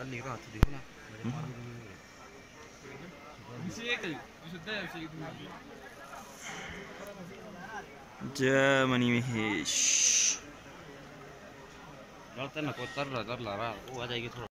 हम्म। जय मणि महेश कोई तर ला रहा वो आ जाएगी थोड़ा